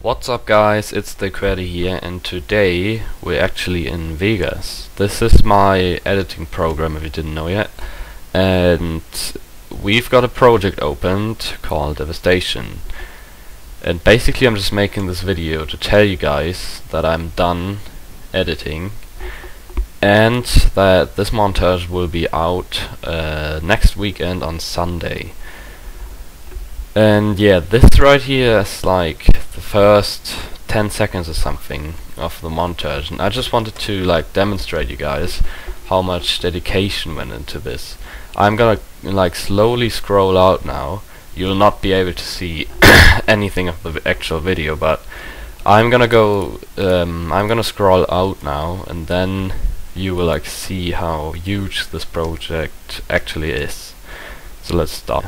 What's up guys, it's the Qwerty here and today we're actually in Vegas. This is my editing program if you didn't know yet and we've got a project opened called Devastation and basically I'm just making this video to tell you guys that I'm done editing and that this montage will be out uh, next weekend on Sunday. And yeah, this right here is like the first 10 seconds or something of the montage and I just wanted to like demonstrate you guys how much dedication went into this. I'm gonna like slowly scroll out now. You'll not be able to see anything of the actual video but I'm gonna go um, I'm gonna scroll out now and then you will like see how huge this project actually is. So let's start.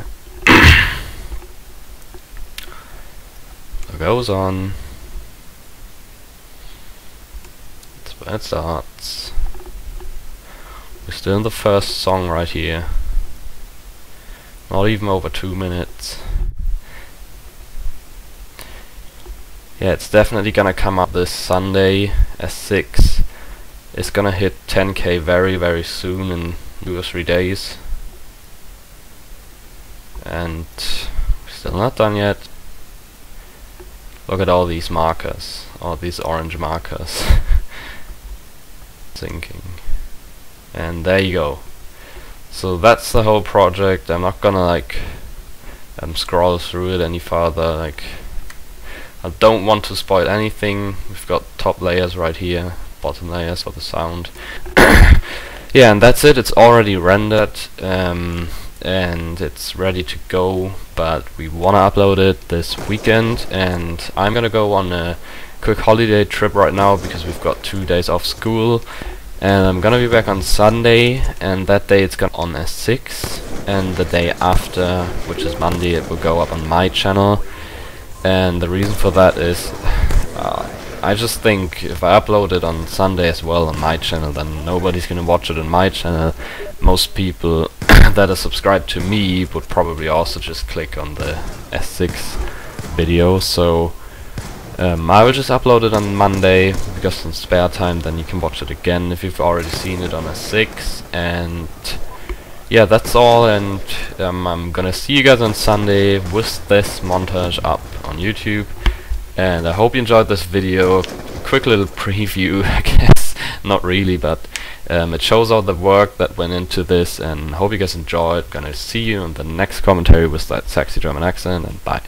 Goes on. That's where it starts. We're still in the first song right here. Not even over two minutes. Yeah, it's definitely gonna come up this Sunday at 6. It's gonna hit 10k very very soon in two or three days. And still not done yet. Look at all these markers, all these orange markers. Thinking. And there you go. So that's the whole project. I'm not gonna like um, scroll through it any further. Like I don't want to spoil anything. We've got top layers right here, bottom layers for the sound. yeah, and that's it. It's already rendered. Um, and it's ready to go but we want to upload it this weekend and I'm gonna go on a quick holiday trip right now because we've got two days off school and I'm gonna be back on Sunday and that day it's gonna on S6 and the day after which is Monday it will go up on my channel. And the reason for that is I just think if I upload it on Sunday as well on my channel then nobody's gonna watch it on my channel. Most people that are subscribed to me would probably also just click on the S6 video. So um, I will just upload it on Monday because in spare time then you can watch it again if you've already seen it on S6 and yeah that's all. And um, I'm gonna see you guys on Sunday with this montage up on YouTube and I hope you enjoyed this video quick little preview I guess not really but um, it shows all the work that went into this and hope you guys enjoyed. Gonna see you in the next commentary with that sexy German accent and bye.